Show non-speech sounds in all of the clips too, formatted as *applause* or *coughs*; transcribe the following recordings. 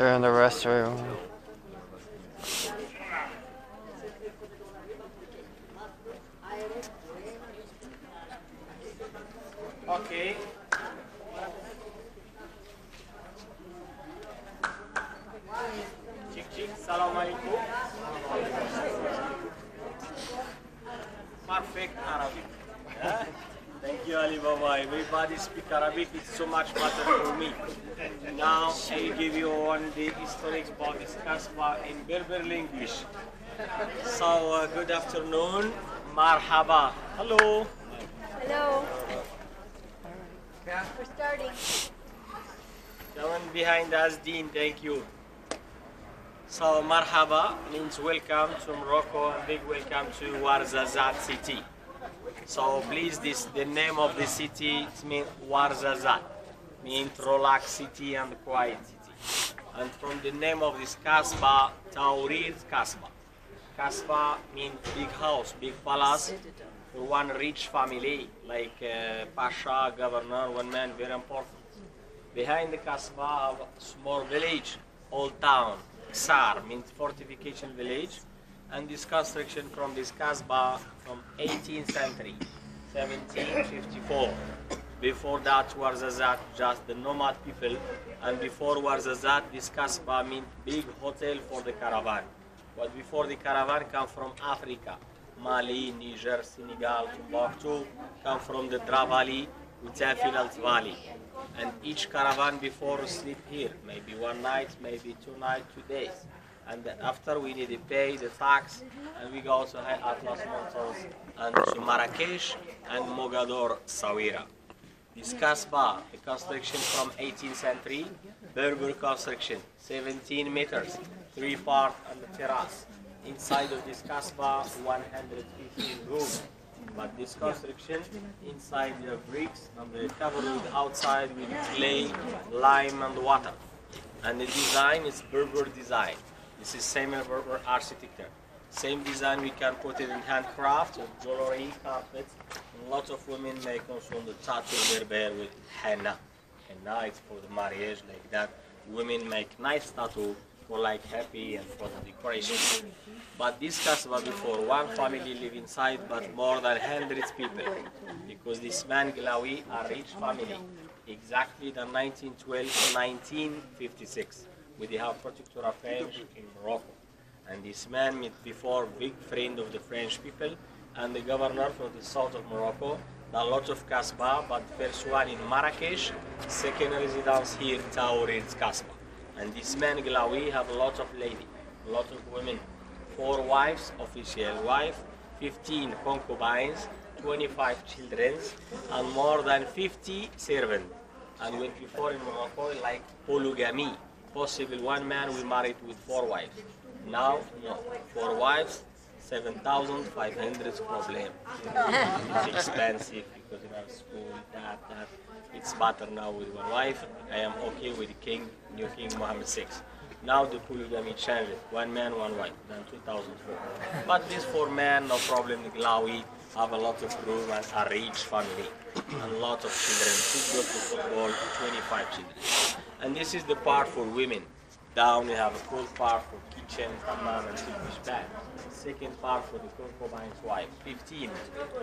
They're in the restroom. Okay. Chick chick, salam alaikum. Perfect Arabic. Yeah? Thank you, Ali Baba. Everybody speak Arabic. It's so much better for me. Now I will give you one the historic about this Kasbah in Berber language. So uh, good afternoon. Marhaba. Hello. Hello. Yeah. We're starting. The one behind us, Dean, thank you. So, marhaba means welcome to Morocco and big welcome to Ouarzazate city. So, please, this the name of the city it means Ouarzazate, means relaxed city and quiet city. And from the name of this kasbah, Taourirt Kasbah. Kasbah means big house, big palace, for one rich family, like uh, Pasha, governor, one man, very important. Behind the Kasbah, small village, old town. Sar means fortification village. And this construction from this Kasbah from 18th century, 1754. Before that, Ouarzazate, just the nomad people. And before Ouarzazate, this Kasbah meant big hotel for the caravan. But before the caravan come from Africa, Mali, Niger, Senegal, Timbuktu, come from the Draa Valley, Utafilalt Valley. And each caravan before sleep here, maybe one night, maybe two nights, two days. And after we need to pay the tax, and we go to High Atlas Mountains and to Marrakesh and Mogador, Sawira. This Kasbah, a construction from 18th century, Berber construction, 17 meters, three part and the terrace. Inside of this Kasbah, 115 rooms. But this construction, inside the bricks and the covered outside with clay, lime and water. And the design is Berber design. This is same Berber architecture. Same design we can put it in handcraft, or jewelry, carpets. Lots of women make also the tattoo Berber with henna. Henna is for the marriage like that. Women make nice tattoo for like happy and for the decoration. But this castle before one family live inside, but more than hundreds people, because this man Glaoui are rich family, exactly the 1912 1956. with the half protector French in Morocco. And this man met before big friend of the French people and the governor from the south of Morocco. A lot of Kasbah, but first one in Marrakesh, second residence here, Taourirt Kasbah. And this man Glaoui have a lot of lady, a lot of women, four wives, official wife, 15 concubines, 25 children, and more than 50 servants. And when before in Morocco, like polygamy, possible one man will marry with four wives. Now, no, four wives, 7,500 problem. it's expensive because you have school, that, that. It's better now with my wife. I am okay with the king, new king Mohammed VI. Now the polygamy changed. One man, one wife, then 2004. But these four men, no problem. Glaoui have a lot of room and a rich family. and a lot of children. Two to football, 25 children. And this is the part for women. Down we have a cool part for and bath. Second part for the concubine's wife, 15.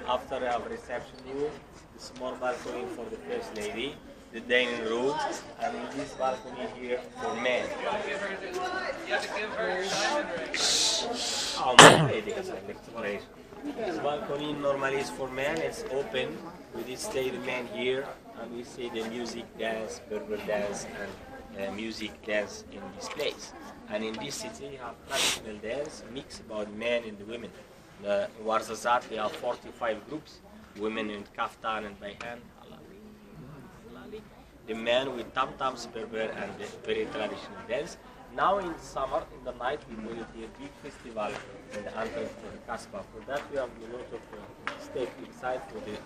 After our reception room, the small balcony for the first lady, the dining room, and this balcony here for men. Oh, my lady has an exploration. This balcony normally is for men, it's open. We did stay the men here, and we see the music, dance, Berber dance, and uh, music dance in this place. And in this city, you have traditional dance mix about men and women. The, in Ouarzazate, there are 45 groups, women in kaftan and bayhan, the men with tam-tams, Berber, and the very traditional dance. Now in summer, in the night, we do it here, big festival in the entrance to the Kasbah. For that, we have a lot of uh, step inside for the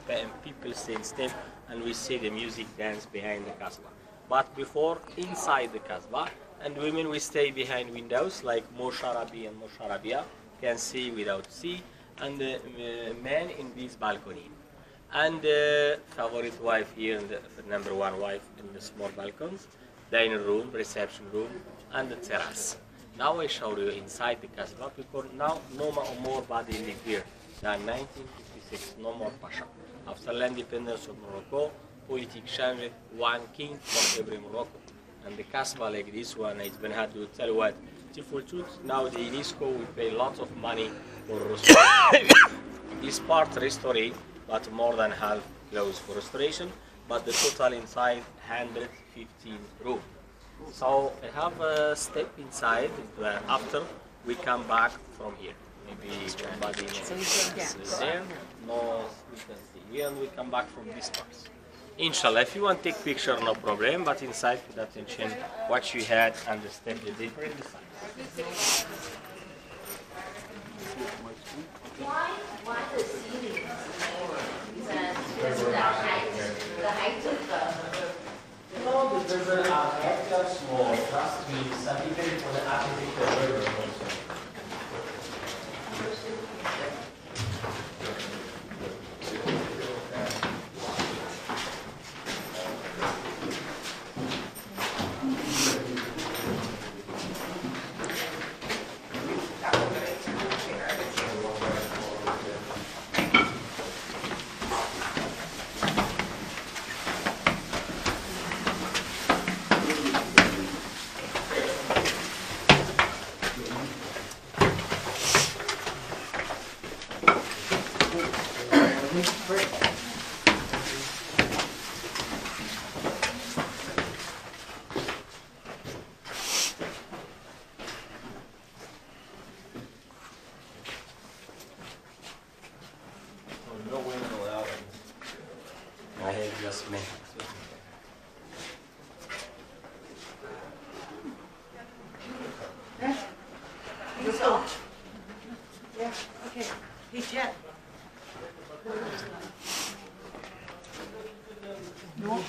people in step, and we see the music dance behind the Kasbah. But before, inside the Kasbah, and women we stay behind windows like Mosharabi and Mosharabia can see without see, and the uh, men in this balcony. And uh, favorite wife here, in the, number one wife in the small balcons, dining room, reception room, and the terrace. Now I show you inside the castle because now no more, body live here than 1956, no more Pasha. After independence of Morocco, politics changed, one king for every Morocco. And the castle like this one, it's been hard to tell you what, beautiful truth. Now the UNESCO will pay lots of money for restoration. this part restored, but more than half closed for restoration. But the total inside 115 room. So I have a step inside uh, after we come back from here. Maybe somebody So we go down. is there. No, we can see here and we come back from this part. Inshallah, if you want to take picture, no problem. But inside, pay attention what you had and the step the the. Why, why the ceiling? Because the height, the height of the. No, the river are extra small. Trust me, some even for the also. No window out. I have just me. You saw? Yeah, okay. Hey, Jet. No.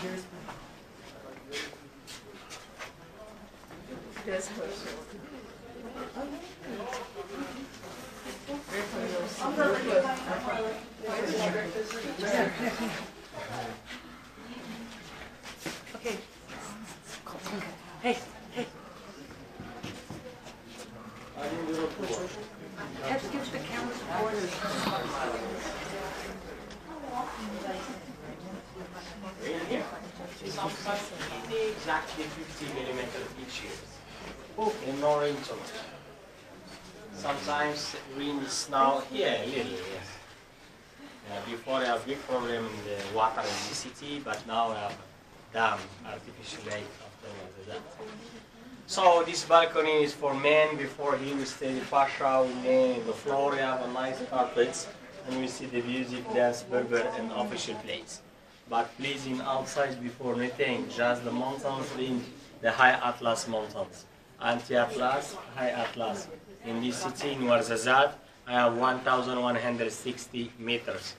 Okay. Hey, hey. Have to get to the camera corner. Exactly 50 millimeters each year. And no rain so much. Sometimes rains now, yeah, a little, yes. Yeah, before I have big problem in the water in the city, but now have dam, artificial lake after that. So this balcony is for men. Before here we stay the pasha, the floor, we have a nice carpets, and we see the music, dance, berber, and official place. But please, in outside before anything, just the mountains in the high Atlas mountains. Anti-Atlas, high Atlas. In this city, in Ouarzazate, I have 1,160 meters.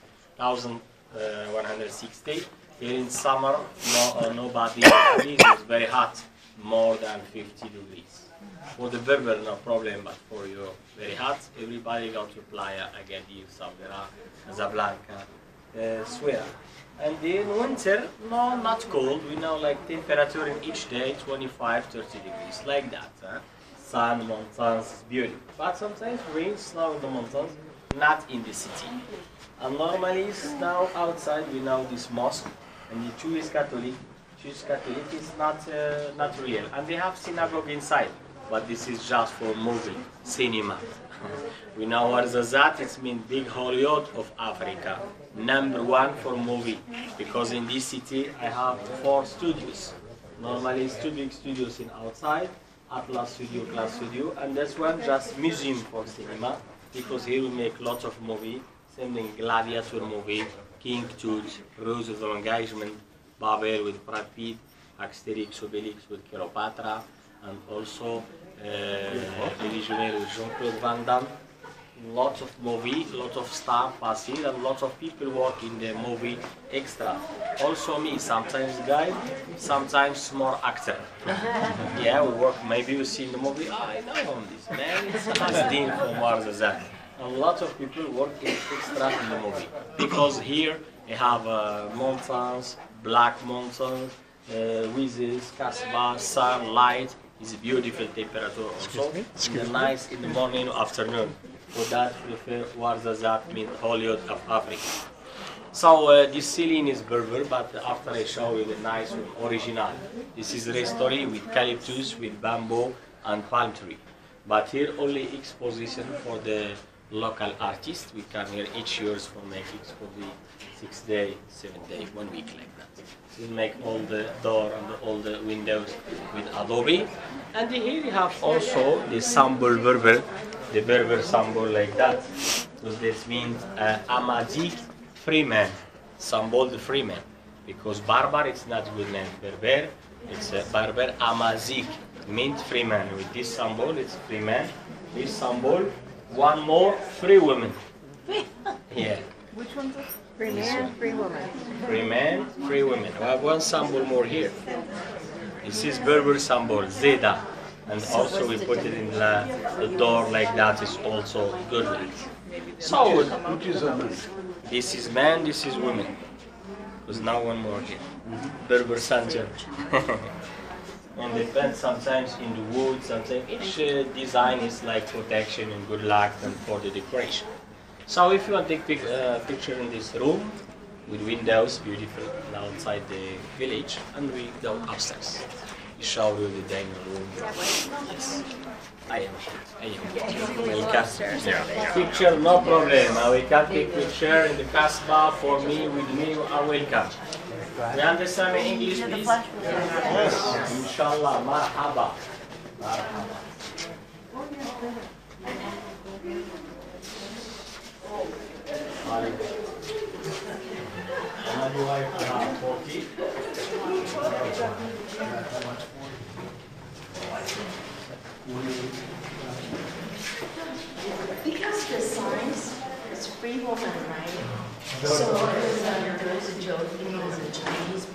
1,160. Here in summer, no, uh, nobody, it's very hot, more than 50 degrees. For the Berber, no problem, but for you, very hot. Everybody go to Playa, Agadir, Saudara, Casablanca, uh, Suera. And in winter, no, not cold. We know like temperature in each day, 25, 30 degrees, like that. Huh? Sun, mountains, beautiful. But sometimes rain, snow in the mountains, not in the city. And normally now outside we know this mosque and the Jewish Catholic. Jewish Catholic is not uh, not real, and they have synagogue inside, but this is just for movie, cinema. *laughs* we know Arzazat, it's mean big Hollywood of Africa, number one for movie, because in this city I have four studios. Normally it's two big studios in outside, Atlas Studio, Class Studio, and this one just museum for cinema, because here we make lots of movie, same thing Gladiator movie, King Tut, Rose of the Engagement, Babel with Brad Pitt, Asterix, Obelix with Cleopatra, and also uh, the Legionnaire with Jean-Claude Van Damme, lots of movie, lots of staff pass here, and lots of people work in the movie extra. Also me, sometimes guy, sometimes more actor. *laughs* yeah, we work. Maybe you see in the movie. "Ah, I know on this man. It's Asdin from Ouarzazate. A lot of people work in extra in the movie because here we have uh, mountains, black mountains, uh, whizzes, casbah, sunlight. It's a beautiful temperature also. In the nice in the morning afternoon. For that, prefer Ouarzazate means Hollywood of Africa. So uh, this ceiling is Berber, but after I show you the nice original. This is restored with eucalyptus, with bamboo and palm tree. But here only exposition for the local artists. We come here each year for exposition six day, seven day, one week like that. We make all the door and all the windows with Adobe. And here you have also the symbol Berber, the Berber symbol like that. So this means uh, Amazigh freeman, symbol the freeman. Because Barbar it's not good name. Berber, it's a Barber Amazigh, means freeman. With this symbol, it's freeman. This symbol, one more, free women. Yeah. Which one's this? Free man, free woman. Free men, free women. We have one symbol more here. This is Berber symbol, Zeda. And also we put it in the, the door like that is also good. So this is man, this is women. There's now one more here. Berber Sanjar. *laughs* and depends sometimes in the wood, sometimes each uh, design is like protection and good luck and for the decoration. So if you want to take pic- uh, picture in this room with windows, beautiful, and outside the village, and we go upstairs. We show you the dining room. Yes. I am. I am. Welcome. Yeah. Picture, no problem. We can take picture in the Casbah for me, with me, you are welcome. You understand my English, please? Yes. Inshallah. Marhaba. Marhaba. Another wife, uh, 40. Because the signs is free woman, right? So there's a, there's a joke, you know, there's a Chinese,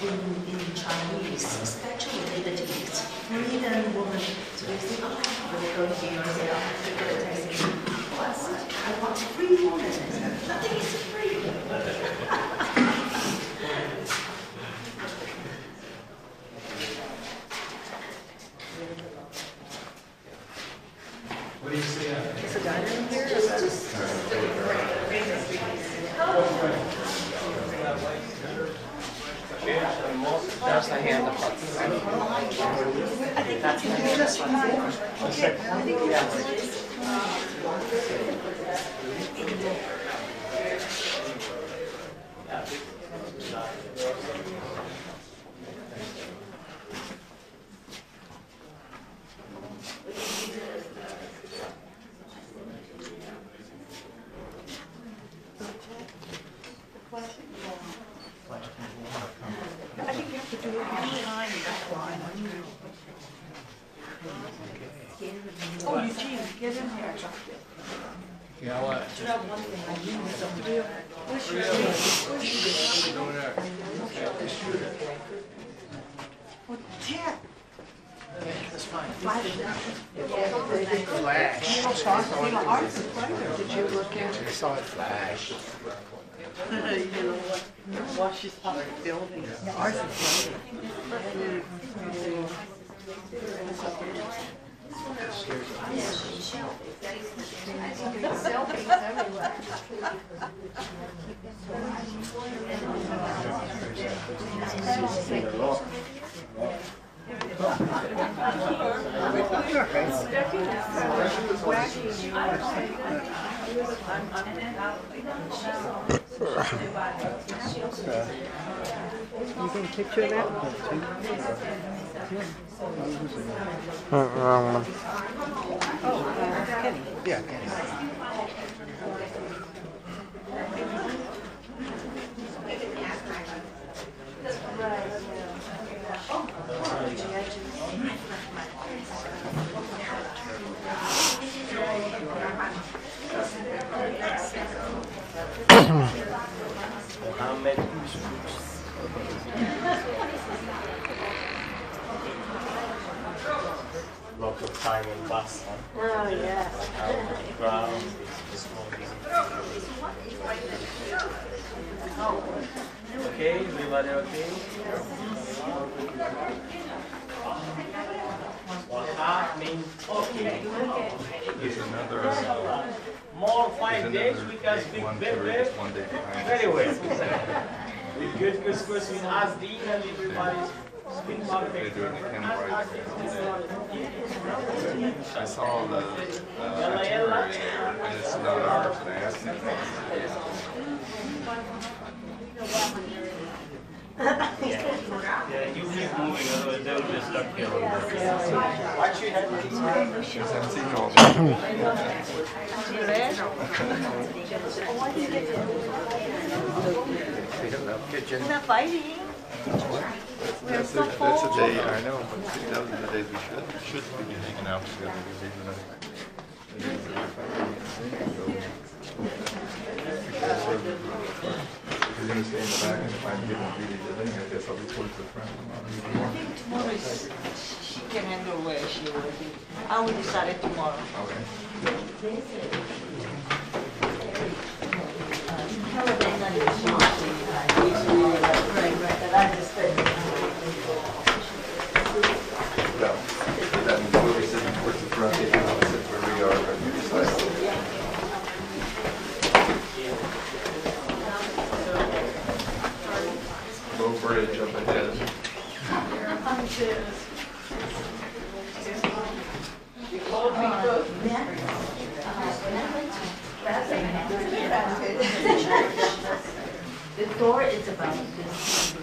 in, in Chinese, especially they the it's freedom woman. So they say, oh, we're going to your say, oh, going to. I want free woman. I said, Nothing is free. *laughs* Is the dining room here? or is that- That's the hand of I think you have to do it behind that line. Oh, Eugene, get in here. You know what? Well, Ted, That's fine. flash. Flash. Fila Arts is right there. Did you look in? I saw it flash. You know what? Watch this public building. Yeah, ours is right You can picture that? Uh, um, oh, uh, wrong one. Yeah, Kenny. Time in bus. Huh? Oh, yeah. Ground, the small Okay, everybody okay? Waha means okay. There's another, More there's five days another because eight, big one big tourist, big. one day behind. Very well. With good couscous with Asdin and everybody speak They perfect. do it in the camera right I saw the, uh, itinerary and it's not ours and I asked him. Yeah, you keep moving, otherwise they'll be stuck here. Because I'm seeing all the. Kitchen. That's a, that's the day, I know, but those are the days we should, should be hanging out together these are you're gonna stay in the back and the thing, I guess I'll be towards the front. Tomorrow is, she can handle where she will be. I will decide it tomorrow. Okay. Right, right, but I just said, Well, that means we'll be sitting towards the front, if you want to sit where we are, but you decide. Low bridge up ahead. The door is about this.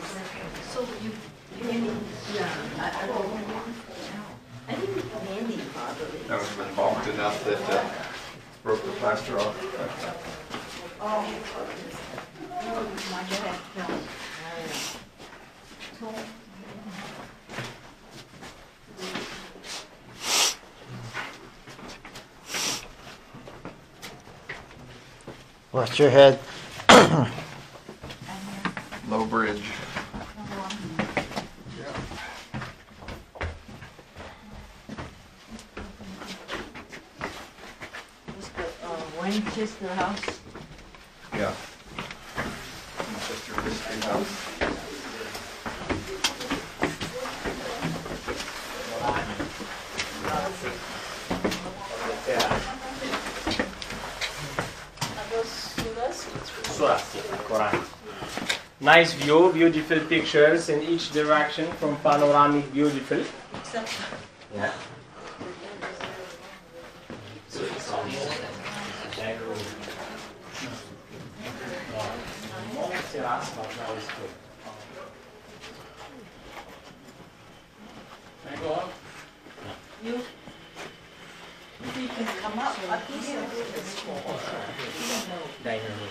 So you, you mean, yeah, I, I don't know. I think Mandy probably. That was been bumped enough that uh, broke the plaster off. Watch your head. Low bridge. It's the, uh, Winchester House. Yeah. Manchester History House. Surah, Quran. Nice view, beautiful pictures in each direction from panoramic, beautiful. Yeah. So it's almost like room. More terrace, but now it's good. Can I go up? You, you can come up, I think so.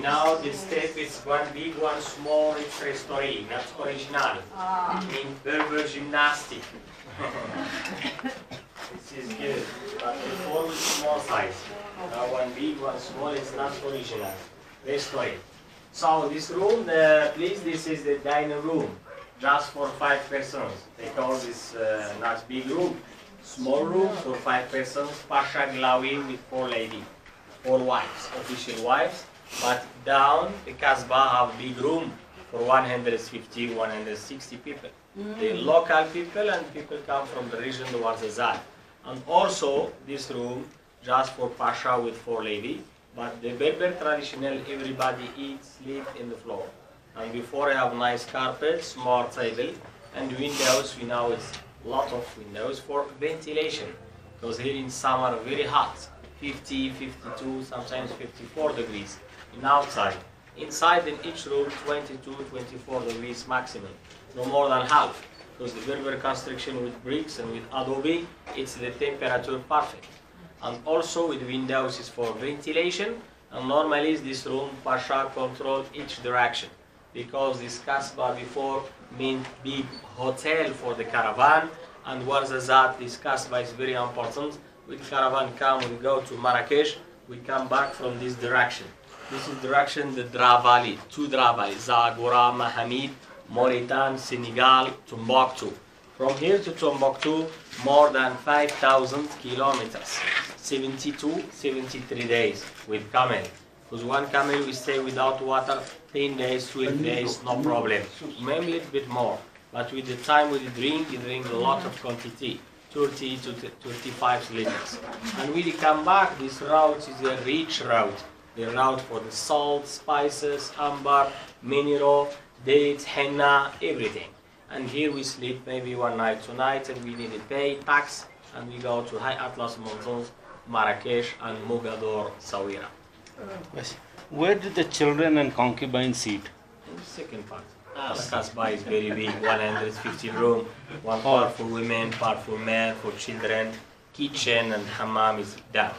Now the step is one big, one small, it's restoring, not original. In Berber gymnastic. This is good. But before with small size. Now one big, one small is not original. Restore it. So this room, uh, please, this is the dining room. Just for five persons. They call this uh, not big room. Small room for five persons. Pasha Glaoui with four ladies. Four wives, official wives. But down, the Kasbah have big room for 150, 160 people. The mm. local people and people come from the region towards Azad. And also this room just for Pasha with four ladies. But the Berber traditional, everybody eats, sleep in the floor. And before I have nice carpets, more table, and windows, we know it's a lot of windows for ventilation. Because here in summer very hot, 50, 52, sometimes 54 degrees in outside. Inside in each room, 22, 24 degrees maximum, no more than half. Because the Berber construction with bricks and with adobe, it's the temperature perfect. And also with windows is for ventilation. And normally this room Pasha control each direction because this Casbah before meant big hotel for the caravan and Ouarzazate, this Casbah is very important. With caravan come, we go to Marrakesh, we come back from this direction. This is direction the Draa Valley, two Draa Valley, Zagora, Mahamid, Mauritania, Senegal, Timbuktu. From here to Timbuktu, more than 5,000 kilometers, 72, 73 days with camel. Because one camel we stay without water 10 days, 12 days, no problem. Maybe a little bit more. But with the time we drink, we drink a lot of quantity, 30 to 35 liters. And when we come back, this route is a rich route. The route for the salt, spices, amber, mineral, dates, henna, everything. And here we sleep maybe one night, two nights, and we need to pay tax, and we go to High Atlas Mountains, Marrakesh, and Mogador, Sawira. Yes. Where did the children and concubines eat? In the second part. Al Kasbah is very big, 150 room, one part for women, part for men, for children, kitchen and hammam is down.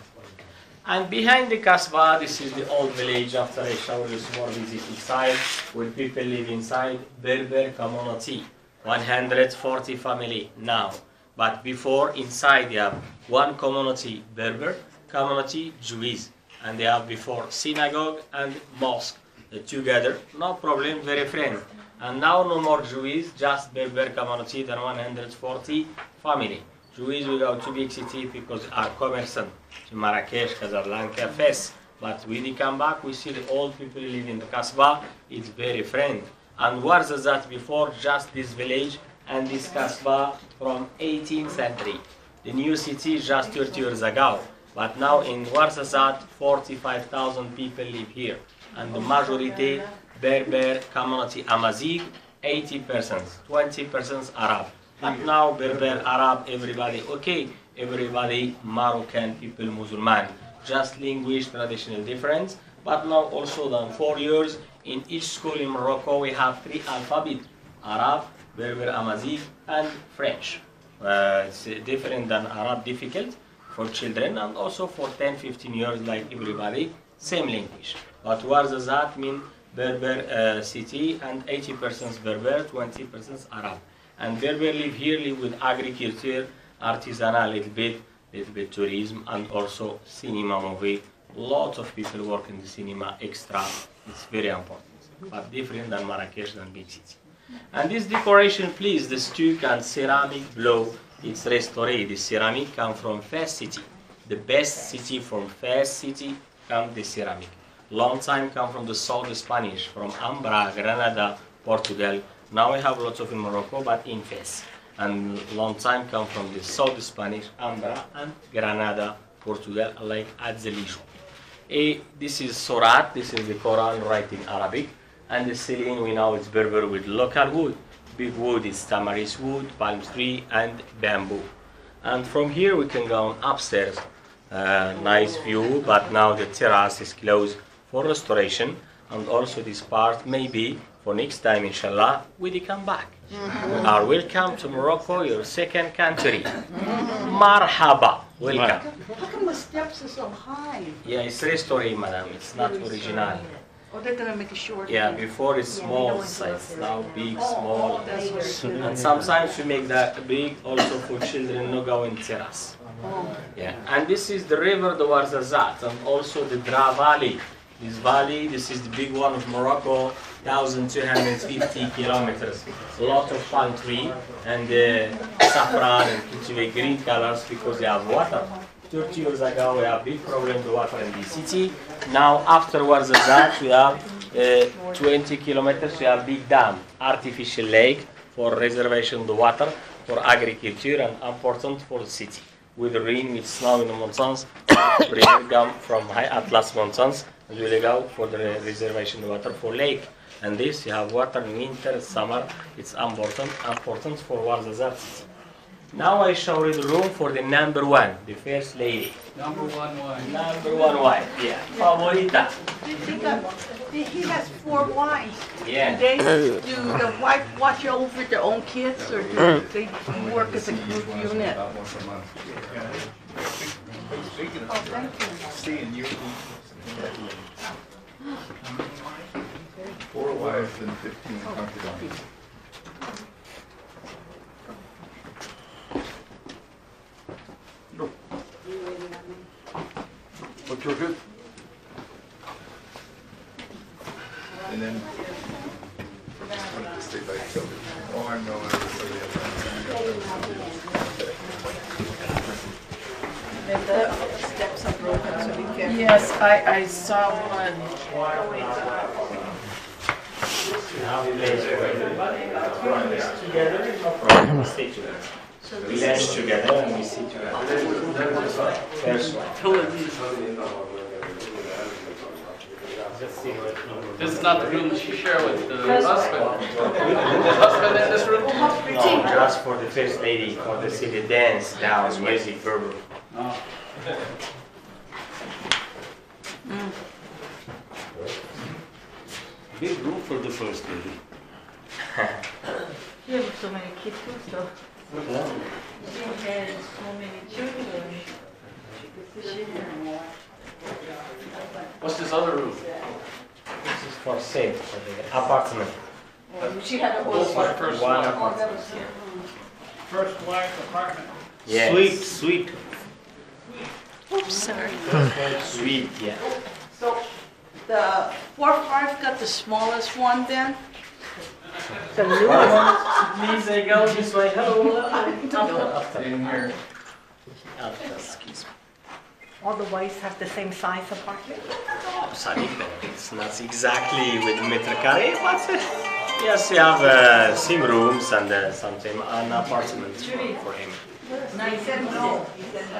And behind the Kasbah, this is the old village after a showed you small visit inside, where people live inside, Berber community, 140 family now. But before, inside they have one community Berber, community Jewish, and they have before synagogue and mosque uh, together, no problem, very friend. And now no more Jews, just Berber community, than 140 family. Big city because are commerçant to Marrakesh, Casablanca, Fes. But when they come back, we see the old people live in the Kasbah. It's very friend. And was that before just this village and this Kasbah from 18th century. The new city just 30 years ago. But now in Ouarzazate, 45,000 people live here. And the majority Berber community Amazigh, 80%, 20% Arab. But now Berber, Arab, everybody okay, everybody Moroccan people, Muslim. Just language, traditional difference. But now also than four years, in each school in Morocco we have three alphabet, Arab, Berber, Amazigh, and French. Uh, it's different than Arab, difficult for children, and also for 10, 15 years, like everybody, same language. But what does that mean? Berber uh, city and 80% Berber, 20% Arab. And Berber live here, live with agriculture, artisanal, a little bit, little bit tourism, and also cinema movie. Lots of people work in the cinema, extra. It's very important, but different than Marrakesh than big city. And this decoration, please, the stuc and ceramic below, it's restored. The ceramic come from Fez city. The best city from Fez city come the ceramic. Long time come from the south of Spanish, from Ambra, Granada, Portugal. Now we have lots of in Morocco, but in Fez. And long time come from the south Spanish, Ambra and Granada, Portugal, like Eh, this is Surat, this is the Quran writing Arabic. And the ceiling we know it's Berber with local wood. Big wood is tamarisk wood, palm tree, and bamboo. And from here we can go upstairs. Uh, nice view, but now the terrace is closed for restoration. And also this part maybe for next time, inshallah, we mm-hmm. will come back. You are welcome to Morocco, your second country. Marhaba, welcome. How come the steps are so high? Yeah, it's restored, madam. It's not original. Oh, they're gonna make it short. Yeah, before it's small size, now big, oh, small. Oh, and sometimes we make that big also for children no go in terrace. Oh. Yeah, and this is the river, the Ouarzazate, and also the Draa Valley. This valley, this is the big one of Morocco, 1,250 kilometers. A lot of palm tree and uh, saffron and cultivate green colors because they have water. 30 years ago, we have big problem with water in the city. Now, afterwards of that, we have uh, 20 kilometers, we have big dam, artificial lake for reservation the water, for agriculture, and important for the city. With rain, with snow in the mountains, *coughs* river come from high Atlas mountains, and we will go for the reservation of water for lake. And this, you have water in winter, summer, it's important, important for Ouarzazate city. Now I show you the room for the number one, the first lady. Number one wife. Number one wife, yeah. Favorita. They got, He has four wives. Yeah. They, do the wife watch over their own kids or do they work as a group unit? About once a month. Oh, thank you. Seeing you. Four wives and fifteen concubines. But you're good. And then. Stay by yourself. Oh, I know. Steps are Yes, I, I saw one. together. We stay together. We lunch together and we sit together. First one. This is not the room that you share with the husband. The *laughs* husband in this room? No, just for the first lady, for the city dance, dance, music, verbal. Oh. Mm. Big room for the first lady. *laughs* You have so many kids too, so. She has so many children. What's this other room? This is for sale, for the apartment. Oh, she had a whole. Both my first One oh, one. apartment. First wife apartment. Yes. Sweet, sweet. Oops, sorry. Sweet, yeah. So the fourth wife got the smallest one then? Please, I go this way. Hello. After. In here. After. All the wives have the same size apartment? Oh, Sadiq, it's not exactly with meter carré, but yes, we have uh, same rooms and uh, something an apartment for him. No, he said no.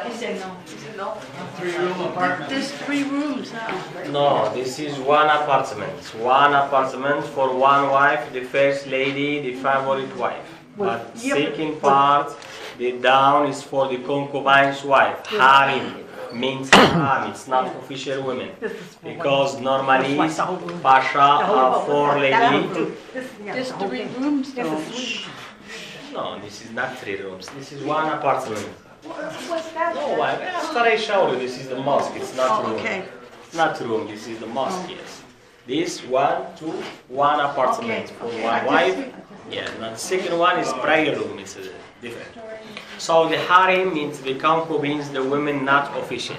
He said no. No. Three-room apartment. There's three rooms, huh? No, this is one apartment. One apartment for one wife, the first lady, the favorite wife. But yeah, second part, the down is for the concubine's wife, harem. Means haram, it's not official women. This is for one. Because normally, That's why the whole room. Pasha The are four That lady. room. This- yeah, There's three thing. rooms This though. is sweet. No, this is not three rooms. This is one apartment. What's that? No, I, after I show you, this is the mosque. It's not Oh, room. okay. It's not room. This is the mosque. Yes. This one, two, one apartment for okay, one wife. Yeah. And the second one is prayer room. It's uh, different. So the harem means the concubines, the women not official,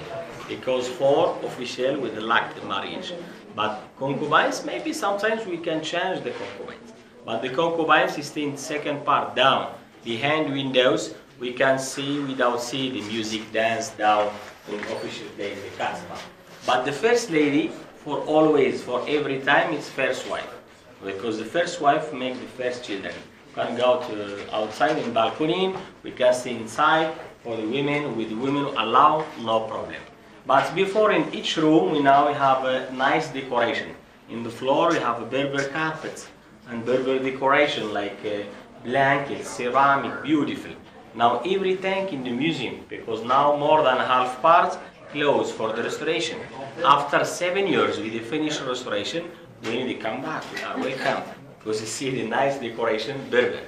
because for official we lack the marriage. But concubines, maybe sometimes we can change the concubines. But the concubines is in second part down. Behind windows, we can see without see the music dance down in official place, the kasbah. But the first lady, for always, for every time, it's first wife. Because the first wife make the first children. We can go to uh, outside in balcony, we can see inside. For the women, with women allow, no problem. But before in each room, we now have a nice decoration. In the floor, we have a Berber carpet and Berber decoration like uh, blankets, ceramic, beautiful. Now everything in the museum, because now more than half parts closed for the restoration. After seven years with the finished restoration, we need to come back. We are welcome because you see the nice decoration Berber.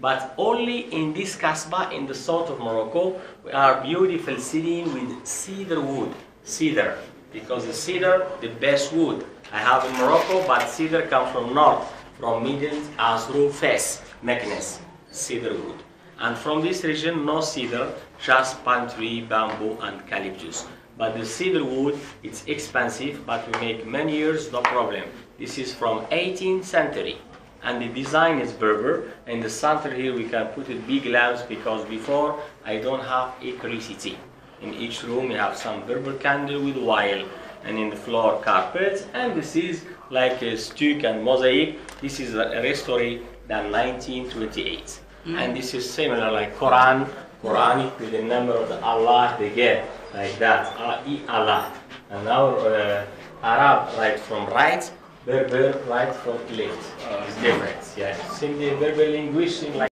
But only in this Kasbah in the south of Morocco, we are beautiful city with cedar wood. Cedar, because the cedar, the best wood I have in Morocco, but cedar comes from north, from Middle Azrou Fes, Meknes, cedar wood. And from this region, no cedar, just pine tree, bamboo, and eucalyptus. But the cedar wood, it's expensive, but we make many years, no problem. This is from 18th century and the design is Berber. In the center here we can put it big lamps because before I don't have electricity. In each room we have some Berber candle with oil and in the floor carpets and this is like a stuc and mosaic. This is a restoration than 1928 and this is similar like Quran, Quranic with the number of the Allah they get like that, I Allah. And now uh, Arab right from right Berber right from left. It's different, yeah. Same the Berber language seem like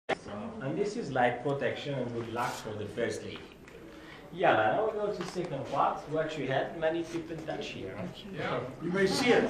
and this is like protection and good luck for the first lady. Yeah, now we go to second part, what we had many people touch here. Yeah, you may see it.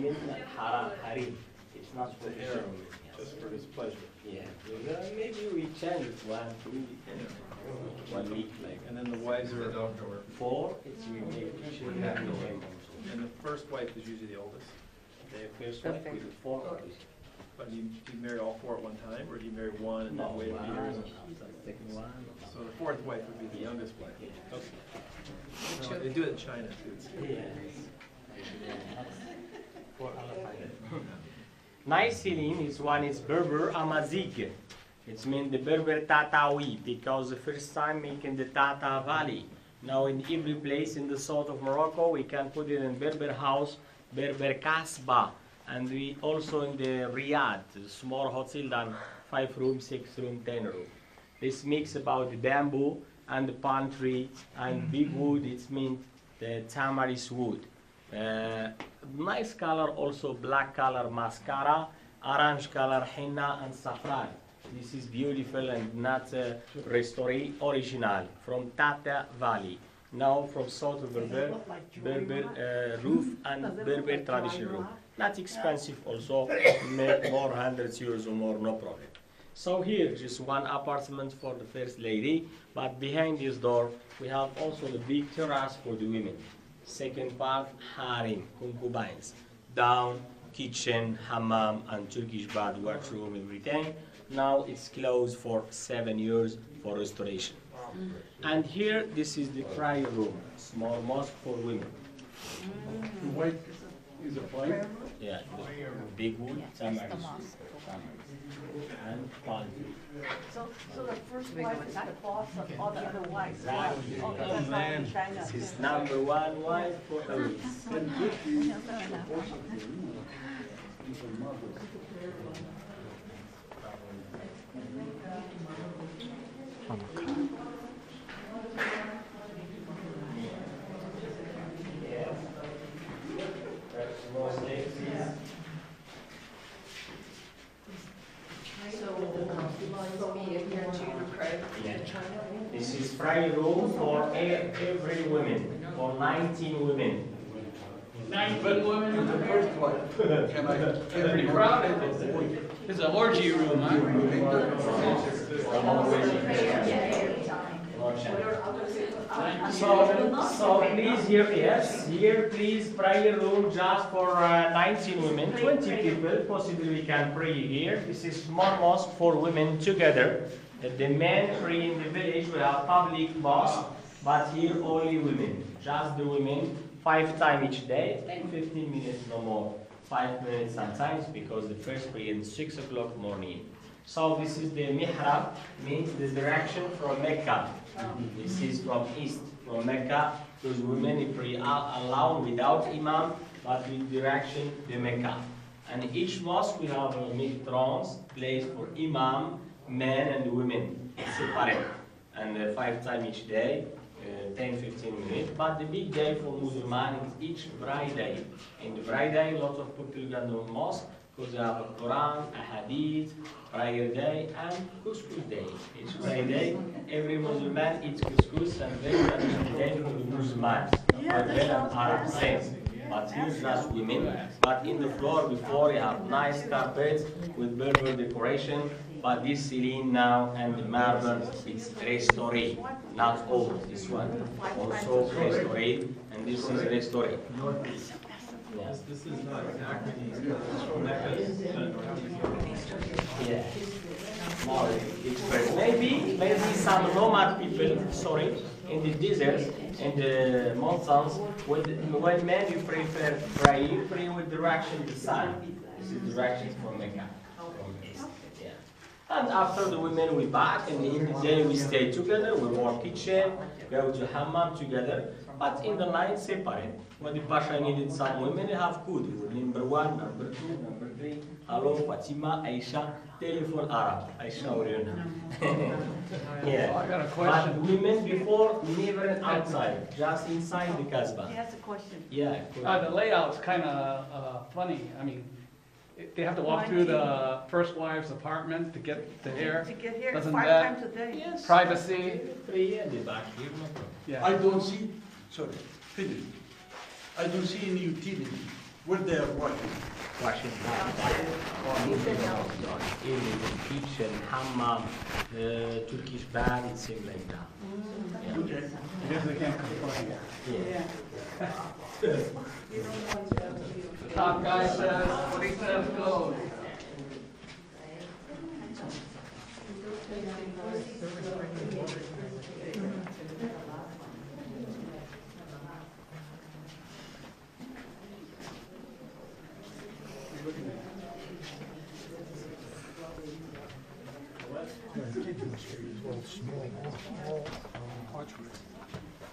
Women, haram, harim. It's not for harem. Just for his pleasure. Yeah, well, uh, maybe we change it one, two, one week, like And then the wives are, four, it's we make, should have no name also. and the first wife is usually the oldest. The first one, we do four copies. But do you, do you marry all four at one time, or do you marry one and No, then wait a few years? one. So the fourth wife would be the youngest wife. Okay. No, They do it in China too. It's- Yes. Nice Celine is one is Berber Amazigh. It's mean the Berber Tatawi because the first time making the Tata Valley. Now in every place in the south of Morocco we can put it in Berber house, Berber Kasbah, and we also in the riad, small hotel than five room, six room, ten room. This mix about the bamboo and the palm tree and big wood. It's mean the tamarisk wood. Uh, nice color also black color mascara, orange color henna and saffron. This is beautiful and not uh, restored original from Tata Valley. Now from south of Berber, Berber uh, *laughs* roof and Berber traditional roof. Not expensive also, *coughs* make more hundreds euros or more, no problem. So here, just one apartment for the first lady, but behind this door, we have also the big terrace for the women. Second part, harem, concubines. Down, kitchen, hammam, and Turkish bath, washroom, everything. Now it's closed for seven years for restoration. Mm-hmm. And here, this is the prayer room, small mosque for women. White is a white. Yeah, the big wood, tamarisk. And palm tree. So, so the first wife is the boss of all the other wives. Exactly. Okay, that's how in China. This is number one wife for *laughs* always. So we adhere to the code Yeah. in China. This is room for every women, for 19 women. Nine good women in the first one. Can I? Pretty crowded. It's an orgy room, huh? So, so please here, yes, here please prayer room just for uh, 19 women, 20 people, possibly we can pray here. This is small mosque for women together. The men pray in the village, have public mosque, but here only women, just the women, five times each day, 10, 15 minutes no more, five minutes sometimes because the first is 6 o'clock morning. So this is the mihrab, means the direction from Mecca. This is from east, from Mecca. Those women pray alone without imam, but with direction the Mecca. And each mosque we have a midrans, place for imam, men and women, separate. And uh, five times each day, uh, 10, 15 minutes. But the big day for Muslims is each Friday. In the Friday, lots of people go to the mosque because they have a Quran, a Hadith, prayer day, and couscous day. Each Friday, every Muslim eats couscous and very traditional day for the Muslims. But Arab saints. But here just women. But in the floor before you have nice carpets with Berber decoration. But this ceiling now and the marble, it's restored, not old. This one also restored, and this is restored. Yeah. This is not exactly, Yeah. Maybe, maybe some nomad people, sorry, in the desert, in the mountains, when, when men you prefer pray, pray with direction the sun. This is direction from Mecca. And after the women we back, and in the day we stay together, we work kitchen, go to hammam together. But in the night, separate. When the Pasha needed some women, they have good. Number one, number two, number three. Hello, Fatima, Aisha, telephone Arab. Aisha Oriona. *laughs* yeah. I got a But question. women before, never outside, just inside the He Casbah. has a question. Yeah. Uh, the layout's kind of, uh, funny. I mean, it- they have to walk through the first wife's apartment to get to here. To get here Doesn't five that- times a day. Yes. Privacy, Three in back here, no problem. yeah. I don't see, sorry, finish. I don't see any utility where they are working. washing in the kitchen, hammam, uh, Turkish bath, and things like that. Okay. I they can't complain. Yeah. *laughs* Top guy says, what uh, he says goes.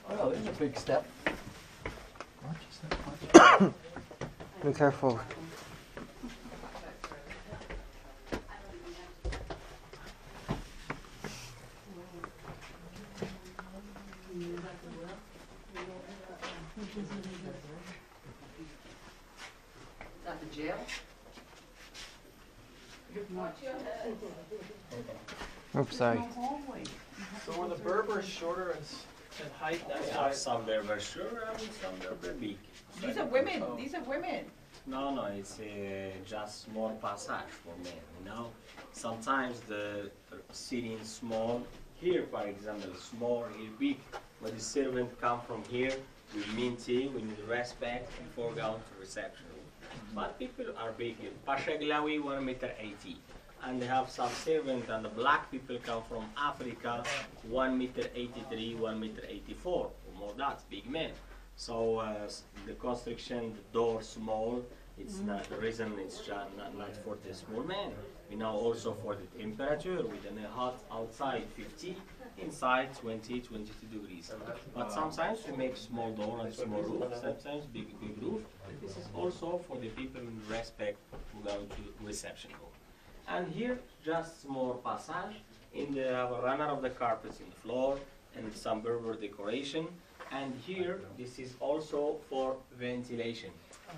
Well, oh, it's a big step. Be careful. Is that the jail? Oops, sorry. So were the Berbers shorter in, s- in height? I That's have why. some Berber short and some Berber big. These are women, these are women. No, no, it's uh, just small passage for men, you know. Sometimes the sitting small, here for example, small, here big, but the servant come from here we with minty, need respect before going to reception. But people are big, Pasha Glaoui 1 meter 80. And they have some servant and the black people come from Africa, 1 meter 83, 1 meter 84, or more that, big men. So uh, the construction, the door small, it's not the reason it's just not, not for the small man. We know also for the temperature, within a hot outside 50, inside 20, 22 degrees. But sometimes we make small door and small roof, sometimes big big roof. This is also for the people in respect who go to reception room. And here, just small passage in the uh, runner of the carpets in the floor and some Berber decoration. And here, this is also for ventilation,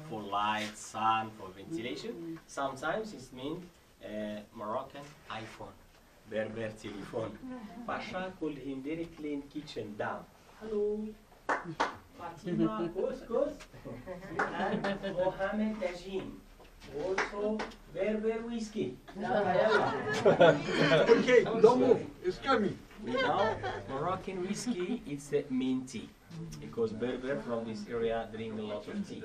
for light, sun, for ventilation. Sometimes it means uh, Moroccan iPhone, Berber telephone. Pasha called him directly in kitchen down. Hello. Fatima, couscous. and Mohammed Tajin. Also, Berber whiskey. Okay, don't move, it's coming. We know Moroccan whiskey, it's a minty. Because Berber from this area drink a lot of tea.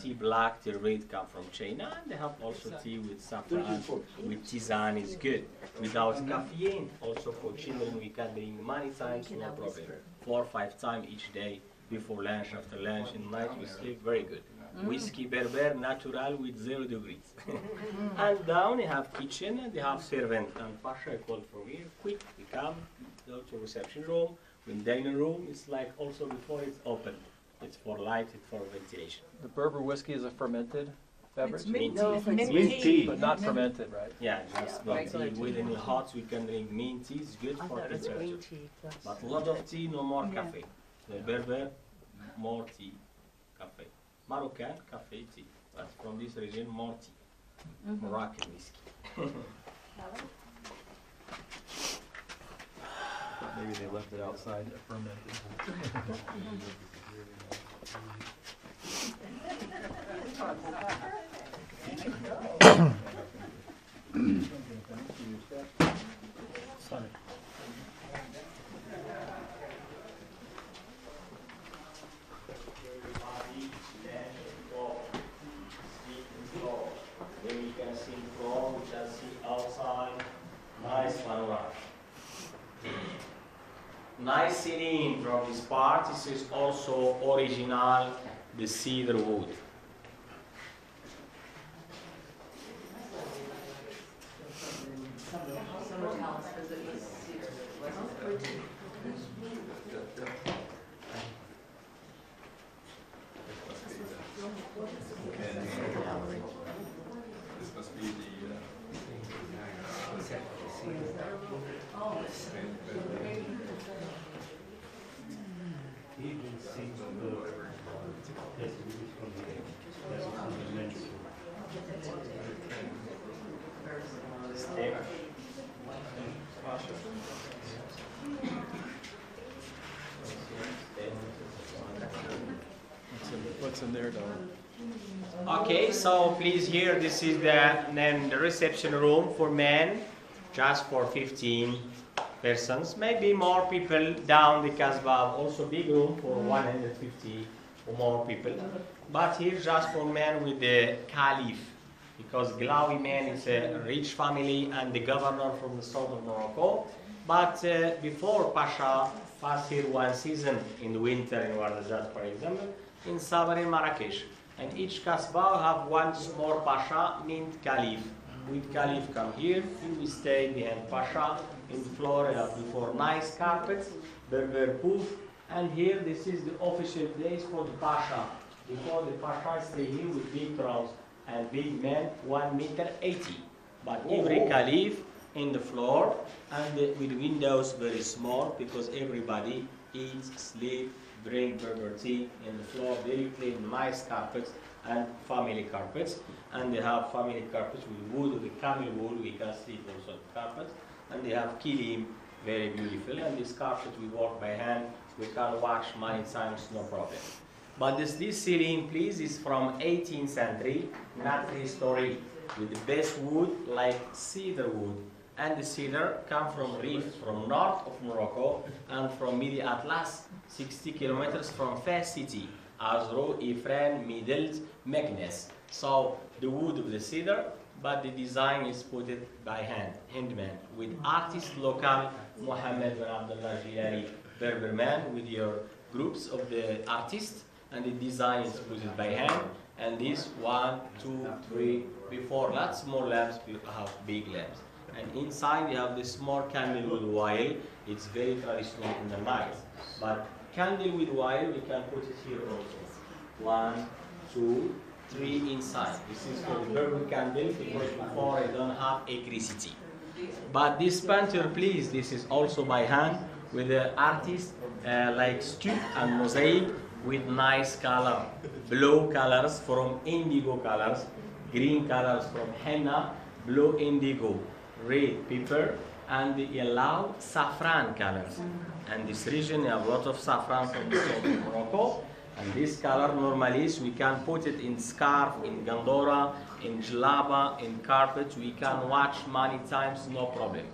Tea black, tea red come from China, and they have also tea with saffron, with tisane is good. Without caffeine, also for children we can drink many times, no problem. Four or five times each day, before lunch, after lunch, in night we sleep very good. Mm. Whiskey Berber natural with zero degrees. *laughs* and down you have kitchen and they have servant and Pasha called for here, quick, we come, go to reception room, in dining room, it's like also before it's open. It's for light, it's for ventilation. The Berber whiskey is a fermented beverage, It's mint, Minty. it's mint Mint tea. tea. but not fermented, right? Yeah, just Yeah, mint regular tea. tea. Within the hot, we can drink mint tea, it's good for temperature. But a lot of tea, no more Yeah. cafe. The Berber, more tea, cafe. Moroccan, cafe, tea. But from this region, more tea. Mm-hmm. Moroccan whiskey. *laughs* Maybe they left it outside fermented. Sorry. Everybody, land and floor. Sleep and floor. Then we can see floor, we can see outside. Nice panorama. Nice sitting from this is also original, the cedar wood. What's in there, though? Okay, so please here, this is the, then the reception room for men, just for 15 persons. Maybe more people down the Casbah, also big room for 150 or more people. But here just for men with the caliph, because Glaoui man is a rich family and the governor from the south of Morocco. But uh, before Pasha passed here one season in the winter in Ouarzazate, for example, in summer in Marrakesh. And each Kasbah have one small Pasha named Caliph. With Caliph come here, he will stay behind Pasha in the floor uh, before nice carpets, Berber poof, and here this is the official place for the Pasha. Before the Pasha stay here with big crowds and big men, one meter eighty. But every Caliph in the floor and the- with windows very small because everybody eats, sleep, drink Berber tea in the floor, very clean, nice carpets and family carpets. And they have family carpets with wood, with camel wool, we can sleep also carpets. And they have kilim, very beautiful. And this carpet we work by hand, we can wash many times, no problem. But this, this ceiling, please, is from 18th century, not prehistoric, with the best wood like cedar wood. And the cedar come from Rif from north of Morocco and from Midi Atlas, 60 kilometers from Fez city, Azrou, Ifrane, Midelt, Meknes. So the wood of the cedar, but the design is put it by hand, handmade, with artist local, Mohammed bin Abdullah Berber man, with your groups of the artists, and the design is put it by hand. And this one, two, three, before that small lamps, have big lamps. And inside you have the small candle with wire. It's very traditional in the night. But candle with wire, we can put it here also. One, two, three inside. This is for the Berber candle because before I don't have electricity. But this painter, please, this is also by hand with the artist uh, like stuc and mosaic with nice color, blue colors from indigo colors, green colors from henna, blue indigo, red pepper, and yellow saffron colors. And this region have a lot of saffron from the south of Morocco. And this color normally we can put it in scarf, in gandora, in jalaba, in carpet. We can wash many times, no problem.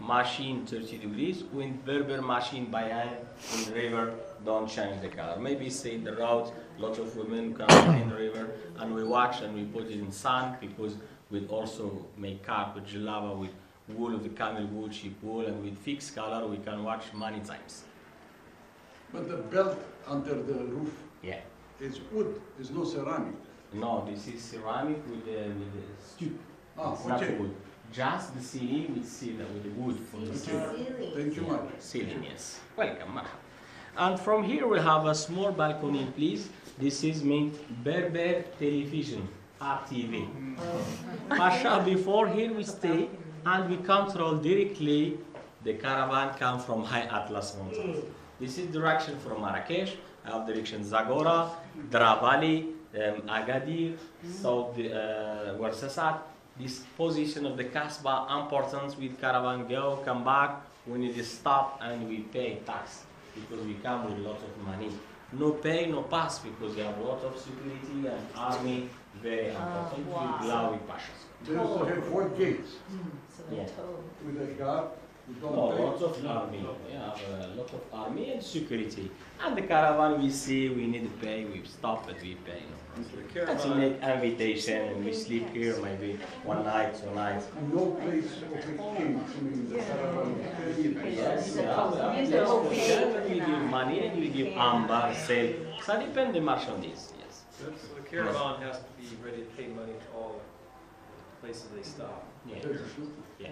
Machine 30 degrees, when Berber machine by hand in river, don't change the color. Maybe say in the road, lot of women come *coughs* in the river and we wash and we put it in sun because we also make carpet jalaba with wool of the camel wool, sheep wool, and with fixed color we can wash many times. But the belt under the roof Yeah. is wood, is no ceramic. No, this is ceramic with the, with the stuc. Ah, it's not okay. wood. Just the ceiling with cedar, with the wood from the ceiling. Thank you much. Ceiling, yes. Welcome, marhaba. And from here we have a small balcony, please. This is meant Berber Television, RTV. Pasha, before here we stay and we control directly the caravan come from High Atlas Mountains. This is direction from Marrakesh, I have direction Zagora, Draa Valley, um, Agadir, South uh, Ouarzazate. This position of the Kasbah importance with caravan go, come back, we need to stop and we pay tax because we come with a lot of money. No pay, no pass because we have a lot of security and army, very important wow. with Glaoui Pashas. They also have four gates So Yeah. they told. with a guard. You Oh, lots of army. Yeah, a lot of army and security. And the caravan we see, we need to pay, we stop but we pay. No. That's a make invitation and we sleep here maybe one night, two nights. No place of exchange, I mean, the caravan. Yes, yeah, we have for them, we give money and we give amber, sale. So depend the marchandise, yes. So the caravan has to be ready to pay money to all places they stop. Yeah. Yeah.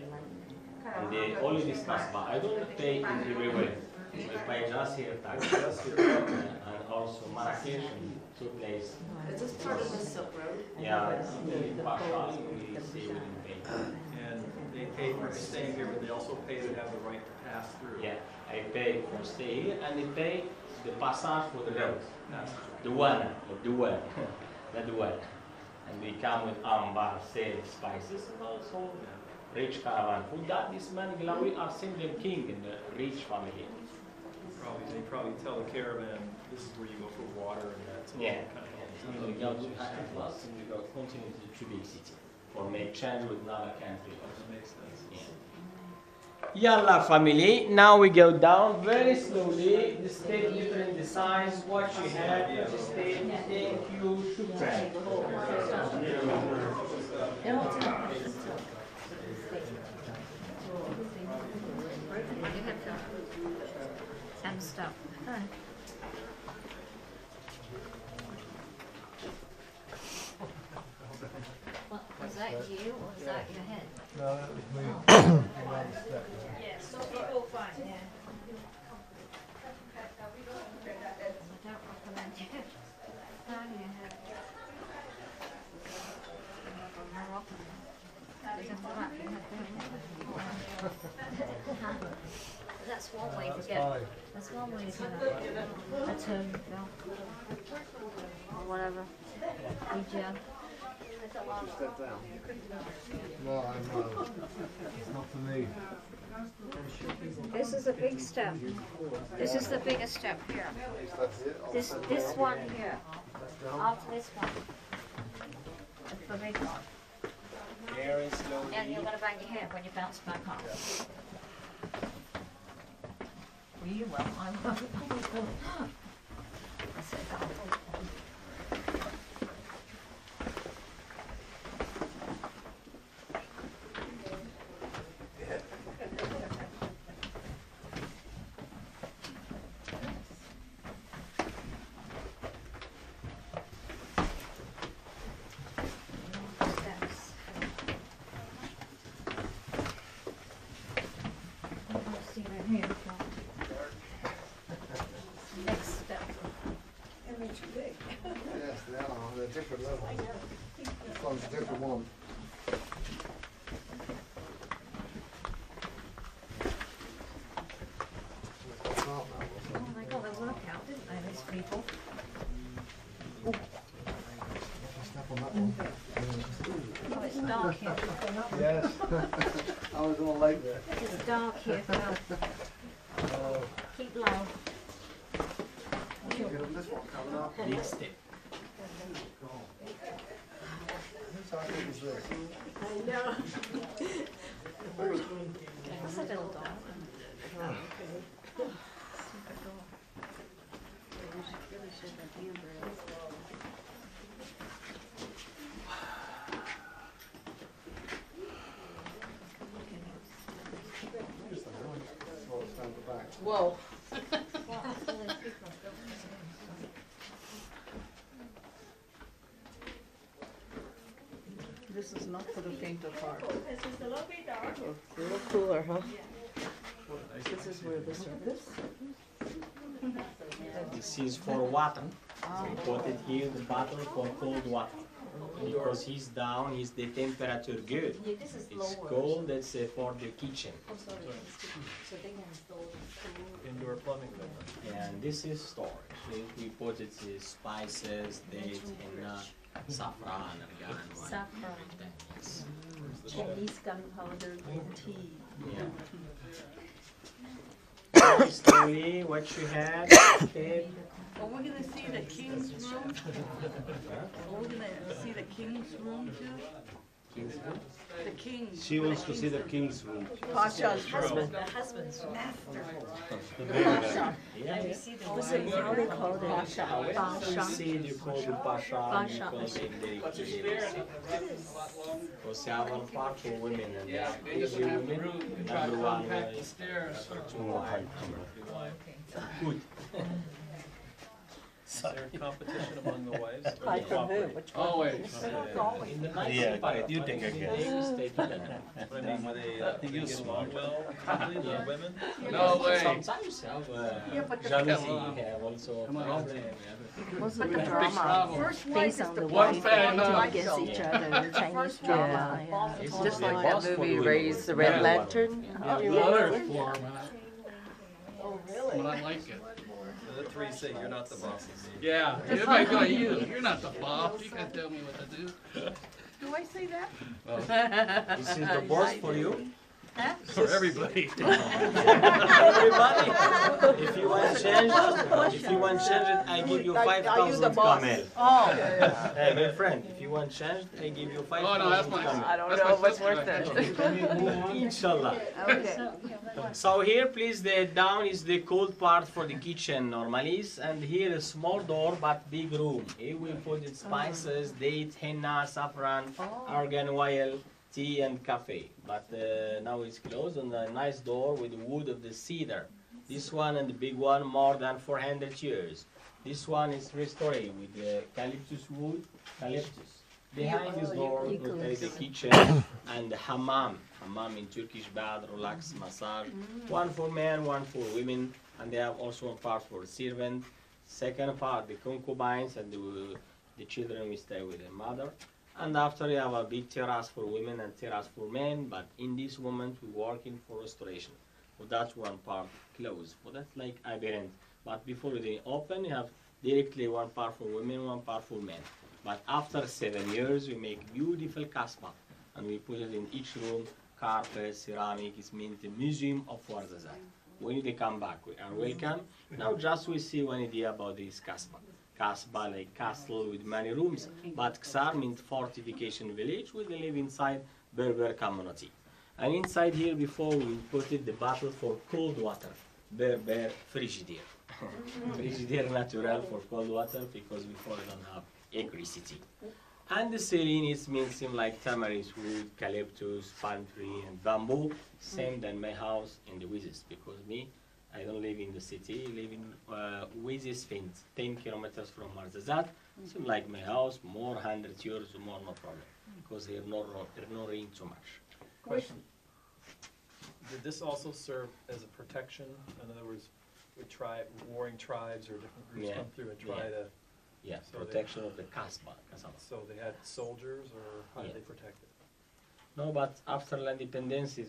And they only discuss, but I don't pay in everywhere. I pay just here tax. *laughs* And also Marrakesh and two places. Is this part of the Silk Road? Yeah, it's in Pasha, we see we didn't pay. And They pay for staying here, but they also pay to have the right to pass through. Yeah, I pay for stay here and they pay the passage for the road. Pass The one, the one, *laughs* not the one. And we come with amber, sage, spices and also rich caravan food. That this man Glaoui are simply king in the rich family. Probably, they probably tell the caravan, this is where you go for water and that's. all Yeah. kind of- And we go to plus and we go continue to to big city or make change with another country. That makes sense. Yalla family, now we go down very slowly. The state different size, what you have, the state, thank you, shukran. and stuff. Was that you or was that your head? No, that was so people find, yeah. I don't recommend you. Hang your head. From Morocco. There's a flat you have there. That's one way to get, that's one way to. Or whatever. Regen. Step down. No, I'm not. It's not for me. This is a big step. This is the biggest step here. This, this one here, after this one. That's the big one. Very And you're gonna bang your head when you bounce back up. Well, you will, I. I said, "Oh." Steps. I've seen it here before. Next step. Yes, they are. They're different levels. This one's a different one. Oh, they got their work out, didn't they, these people? Step on that one. It's dark. Yes. I was all late there. It's dark here, Phil. Oh, Keep low. get up this one coming up. Big step. Whose idea is this? That's a little dog. Oh, it's down the back. Whoa. This is not for the faint of heart. A little cooler, huh? This is where this is. This is for water. We put it here, the bottle for cold water. Because he's down, is the temperature good. It's cold, that's uh, for the kitchen. Indoor plumbing. And this is storage. We- We put it uh, spices, dates, and uh, saffron, argan, wine, Saffron. yes. Chinese gunpowder, green tea. Yeah. Slowly, what you had, step. Are we gonna see the king's room? Are we gonna see the king's room too? The king. She wants to see the king's room. Pasha's Husband, the husband's Yeah, What's it, how they call it? Pasha. Pasha. See, you call the pasha, you Pasha. call the Because they have one part women and they are busy women. Number one is Good. *laughs* Is there competition among the wives? *laughs* Hide from who? Which one? Always. In the night Yeah, part, you think again. They stay together. I mean, were they, uh, they get along well, *laughs* usually, the women? No way. Sometimes have uh, but the- jealousy, Come have also Come on. problem. Most of the drama. First wife based is on the the One wife fan, fighting uh, against each other, the Chinese First drama. drama. yeah. It's Just like that movie. Raise the Red Yeah. Lantern. Yeah, Oh, the other really? form, Oh, really? but I like it. So the three say you're not the boss of me. Yeah, everybody's going, you, you're not the boss, you can't tell me what to do. *laughs* Do I say that? This *laughs* is the boss for you. For everybody. *laughs* Everybody, if you want change, if you want change I give you five thousand five are you the thousand boss? camel. Oh. *laughs* Hey, my friend, if you want change, I give you five Oh, no, that's thousand my. camel. I don't that's know what's if it's sister. worth it. Can we move on? Inshallah. Okay. So here, please, the down is the cold part for the kitchen normally, and here a small door but big room. Here we put in spices, date, henna, saffron, argan oil, tea and cafe. But uh, now it's closed on a nice door with wood of the cedar. This one and the big one more than 400 years. This one is restored with the eucalyptus wood, eucalyptus. Behind this door, there is the kitchen *coughs* and the hammam. Hammam in Turkish bath, relax, massage. One for men, one for women, and they have also a part for servant. Second part, the concubines and the, the children will stay with their mother. And after you have a big terrace for women and terrace for men, but in this moment we working for restoration. So that's one part closed. So that's like aberrant. But before they open, you have directly one part for women, one part for men. But after seven years, we make beautiful kasbah, and we put it in each room, carpet, ceramic, it's meant the museum of Ouarzazate. When they come back, we are welcome. Now just we see one idea about this kasbah. Kasbah like castle with many rooms, but Ksar means fortification village We live inside Berber community. And inside here before we put it the bottle for cold water, Berber frigidaire. *laughs* frigidaire natural for cold water because before we don't have electricity. And the serene is same like tamarisk wood, eucalyptus, palm tree, and bamboo. Same than my house in the Wizis because me, I don't live in the city. I live in uh, Wizis Fins, 10 kilometers from Ouarzazate. Same like my house, more 100 euros, more no problem. Because here no, ro- there no rain too much. Question. Did this also serve as a protection? In other words, would try, warring tribes or different groups Yeah, come through and try yeah. to, Yeah, So they- protection of the Kasbah. Kasabah. so they had soldiers or how did they protect it? No, but after land independence, uh,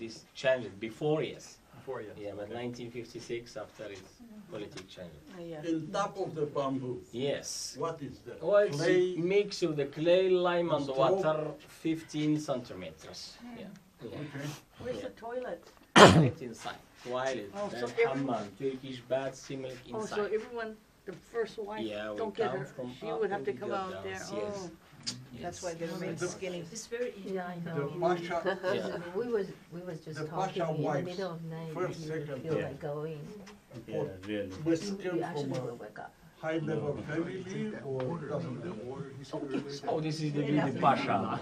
this changed. Before, yes. Before, yes. Yeah, but 1956, after its mm-hmm. politics changed. Uh, In top of the bamboo, Yes. what is that? Well, it's Clay? a mix of the clay, lime, and the water, 15 centimeters. Yeah. yeah. Okay. Where's the toilet? Right *coughs* inside. Toilet, Oh, so then everyone- hammam, Turkish bath, similar inside. Oh, so everyone, the first wife, Yeah, don't get come her, from she would have to come out down, there, yes. oh. That's why they're made skinny. It's very. Yeah, I The know. Pasha, Yeah. *laughs* We was, we was just The talking Pasha in the wives, middle of night, first, you would second, feel yeah. like going. import- really. was You came actually from will a wake up. high level family or doesn't? Oh, this is the Bibi Pasha.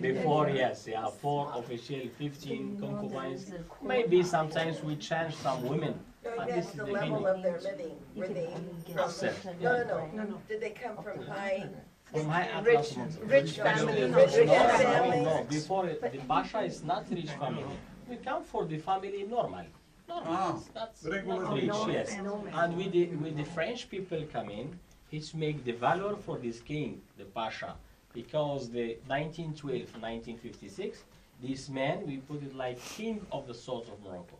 Before, yes, yeah, four official, 15 concubines. Maybe sometimes we change some women, but this is the beginning. of their living, were they, That's it. no, no, no, did they come from high, From high Rich- Atlas rich family, No, rich no, no, family? no, before, it- the Pasha is not rich family. We come for the family normal. Normal, Ah, that's regular not rich, people. yes. And with the, with the French people come in, it's make the valor for this king, the Pasha. Because the 1912, 1956, this man, we put it like king of the south of Morocco.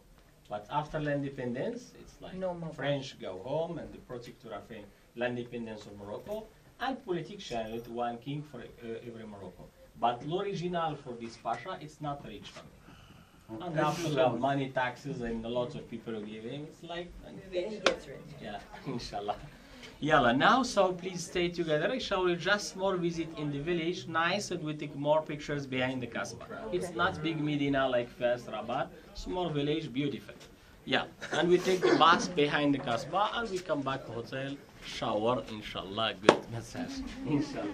But after the independence, it's like No French go home and the protector of the independence of Morocco, and politics changed one king for uh, every Morocco. But l'original for this Pasha, it's not rich family. And Thank you after so we have money, taxes, and a lot of people who give him, it's like, and he gets rich? yeah, *laughs* inshallah. Yalla, now so please stay together. I shall just more visit in the village, nice, and we take more pictures behind the Kasbah. It's not big Medina like Fes, Rabat, small village, beautiful. Yeah, and we take the bus behind the Kasbah and we come back to hotel, shower, inshallah, good massage, inshallah.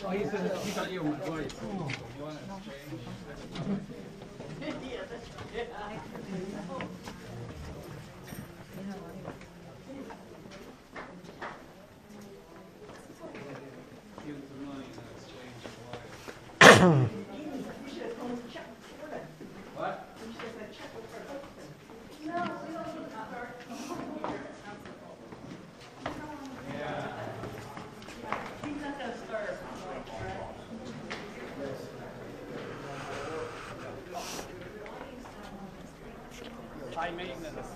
Oh, with wife. You wanna exchange? Give the money in exchange for wife. What? High maintenance.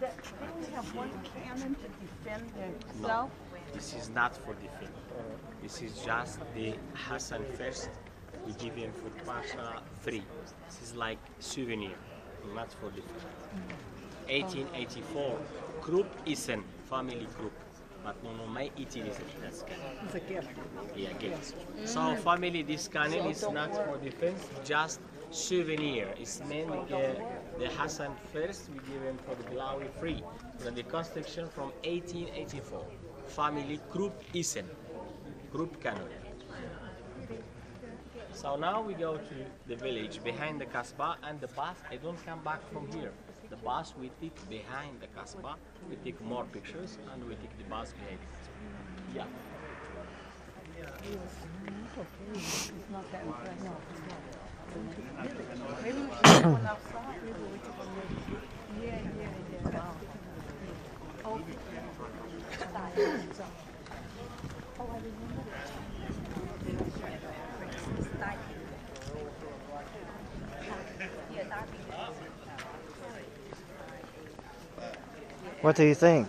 That, they only have one cannon to defend themselves? This is not for defense. This is just the Hassan first. We give him for Pasha free. This is like souvenir, not for defense. 1884, Krupp Essen, family Krupp. But no, no, my utilization. That's. It's a gift. Yeah, gift. So family, this cannon is not for defense, just souvenir. It's meant uh, the Hassan first, we give him for the Glaoui free. For the construction from 1884. Family Krupp Essen, Krupp cannon. So now we go to the village behind the Kasbah and the bus, I don't come back from here. The bus we take behind the Kasbah, we take more pictures and we take the bus behind it. Yeah. Yeah, yeah, yeah. Oh. Oh, I remember. What do you think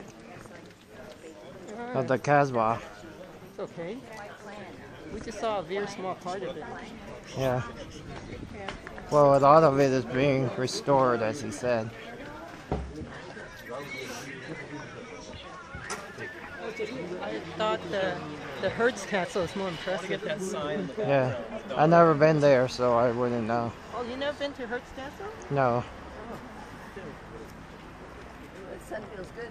of the Casbah? It's okay. We just saw a very small part of it. Yeah. Well, a lot of it is being restored, as he said. I thought the the Hearst Castle is more impressive. Get that sign in the Yeah. I've never been there, so I wouldn't know. Oh, you never been to Hearst Castle? No. Oh. The sun feels good.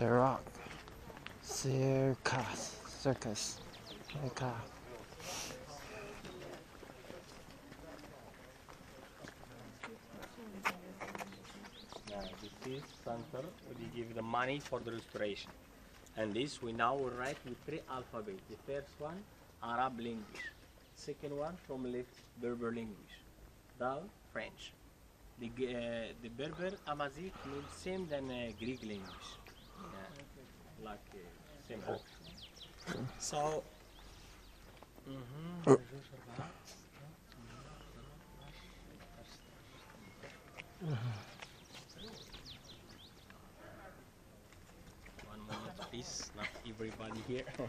Cirque. Circus. Circus. Circus. This is center, we give the money for the restoration. And this we now write with three alphabets. The first one, Arab language. Second one, from left, Berber language. Down, French. The, uh, the Berber Amazigh means same than uh, Greek language. So, mhm. One moment, please. Not everybody here. *laughs*